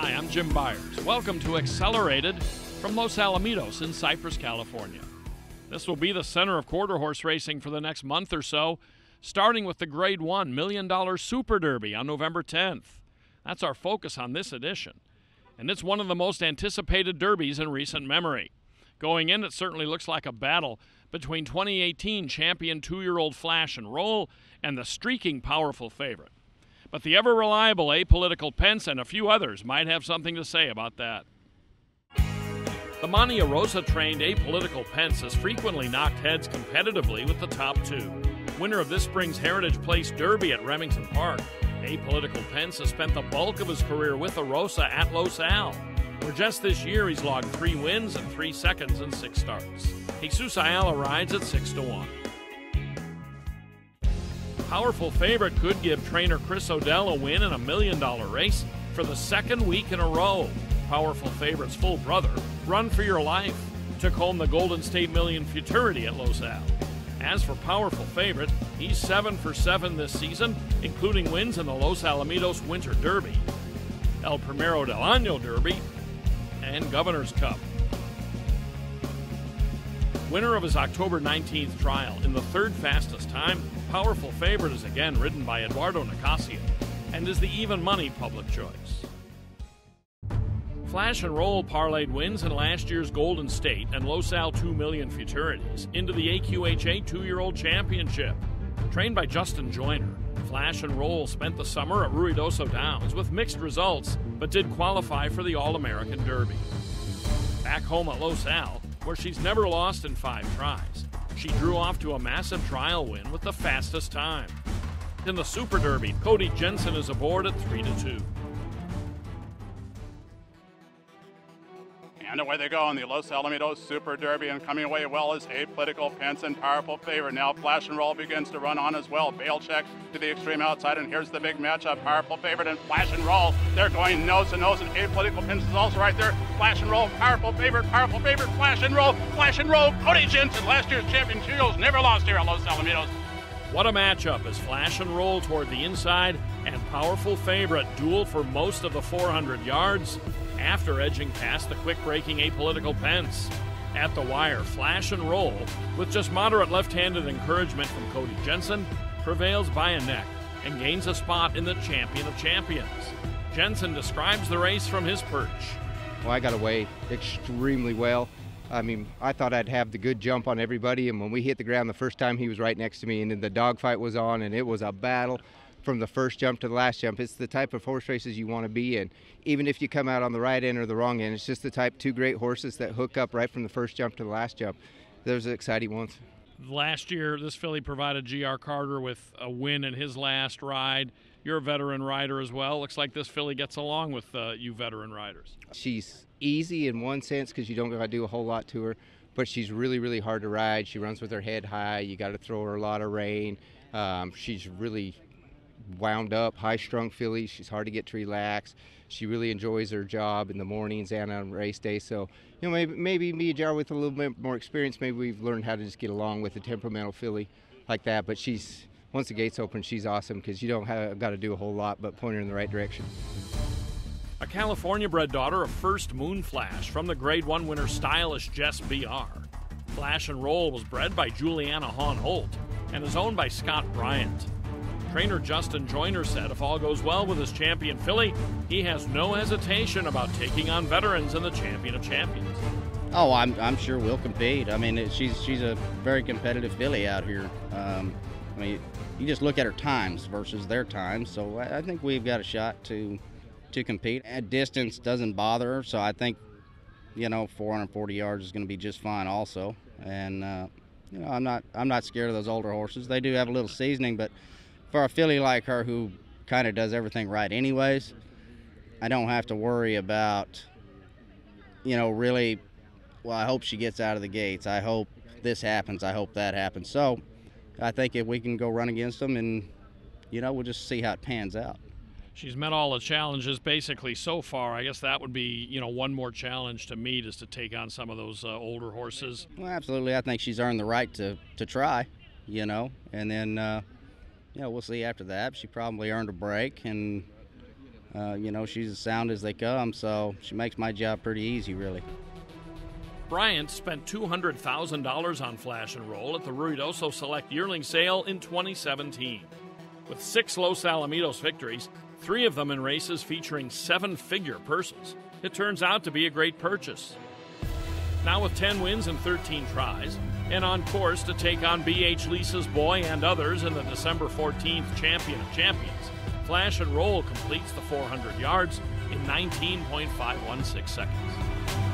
Hi, I'm Jim Byers. Welcome to Accelerated from Los Alamitos in Cypress, California. This will be the center of quarter horse racing for the next month or so, starting with the Grade 1 Million Dollar Super Derby on November 10th. That's our focus on this edition. And it's one of the most anticipated derbies in recent memory. Going in, it certainly looks like a battle between 2018 champion two year old Flash and Roll and the streaking powerful favorite. But the ever reliable Apollitical Pence and a few others might have something to say about that. The Monte Rosa trained Apollitical Pence has frequently knocked heads competitively with the top two. Winner of this spring's Heritage Place Derby at Remington Park, Apollitical Pence has spent the bulk of his career with the Rosa at Los Al, where just this year he's logged three wins and three seconds in six starts. Jesus Ayala rides at 6 to 1. Powerful favorite could give trainer Chris Odell a win in a million dollar race for the second week in a row. Powerful favorite's full brother, Run for Your Life, took home the Golden State Million Futurity at Los Al. As for powerful favorite, he's 7 for 7 this season, including wins in the Los Alamitos Winter Derby, El Primero del Año Derby, and Governor's Cup. Winner of his October 19th trial in the third fastest time, Powerful Favorite is again ridden by Eduardo Nicasio and is the even money public choice. Flash and Roll parlayed wins in last year's Golden State and Los Al 2 Million Futurities into the AQHA two year old championship. Trained by Justin Joyner, Flash and Roll spent the summer at Ruidoso Downs with mixed results, but did qualify for the All American Derby. Back home at Los Al, where she's never lost in five tries. She drew off to a massive trial win with the fastest time. In the Super Derby, Cody Jensen is aboard at 3 to 2. And away they go in the Los Alamitos Super Derby, and coming away well is Apollitical Pence and Powerful Favor. Now Flash and Roll begins to run on as well. Bail check to the extreme outside, and here's the big matchup. Powerful Favorite and Flash and Roll. They're going nose to nose, and Apollitical Pence is also right there. Flash and Roll, Powerful Favorite, Powerful Favorite, Flash and Roll, Flash and Roll. Cody Jensen, last year's champion, Cheerios, never lost here at Los Alamitos. What a matchup as Flash and Roll toward the inside and Powerful Favorite duel for most of the 400 yards after edging past the quick breaking Apollitical Pence. At the wire, Flash and Roll, with just moderate left handed encouragement from Cody Jensen, prevails by a neck and gains a spot in the Champion of Champions. Jensen describes the race from his perch. Well, I got away extremely well. I mean, I thought I'd have the good jump on everybody, and when we hit the ground the first time, he was right next to me, and then the dogfight was on, and it was a battle from the first jump to the last jump. It's the type of horse races you want to be in. Even if you come out on the right end or the wrong end, it's just the type two great horses that hook up right from the first jump to the last jump. Those are exciting ones. Last year, this filly provided G.R. Carter with a win in his last ride. You're a veteran rider as well. Looks like this filly gets along with uh, you veteran riders. She's easy in one sense because you don't got to do a whole lot to her, but she's really, really hard to ride. She runs with her head high. You got to throw her a lot of rein. Um, she's really wound up, high strung filly. She's hard to get to relax. She really enjoys her job in the mornings and on race day. So, you know, maybe, maybe me and G.R. with a little bit more experience, maybe we've learned how to just get along with a temperamental filly like that. But she's, once the gates open, she's awesome because you don't have got to do a whole lot but point her in the right direction. A California bred daughter of First Moon Flash from the Grade 1 winner Stylish Jess BR. Flash and Roll was bred by Juliana Hahn Holt and is owned by Scott Bryant. Trainer Justin Joyner said if all goes well with his champion filly, he has no hesitation about taking on veterans in the Champion of Champions. Oh, I'm, I'm sure we'll compete. I mean, she's she's a very competitive filly out here. Um, I mean, you just look at her times versus their times, so I, I think we've got a shot to to compete. At distance doesn't bother her, so I think you know 440 yards is going to be just fine also. And uh, you know, I'm not I'm not scared of those older horses. They do have a little seasoning, but for a filly like her who kind of does everything right anyways, I don't have to worry about, you know, really, well, I hope she gets out of the gates. I hope this happens. I hope that happens. So I think if we can go run against them and, you know, we'll just see how it pans out. She's met all the challenges basically so far. I guess that would be, you know, one more challenge to meet is to take on some of those uh, older horses. Well, absolutely. I think she's earned the right to, to try, you know, and then, uh, yeah, we'll see after that. She probably earned a break, and uh, you know, she's as sound as they come, so she makes my job pretty easy, really. Bryant spent $200,000 on Flash and Roll at the Ruidoso Select Yearling Sale in 2017. With six Los Alamitos victories, three of them in races featuring seven figure purses, it turns out to be a great purchase. Now, with 10 wins and 13 tries, and on course to take on BH Lisa's boy and others in the December 14th Champion of Champions, Flash and Roll completes the 400 yards in 19.516 seconds.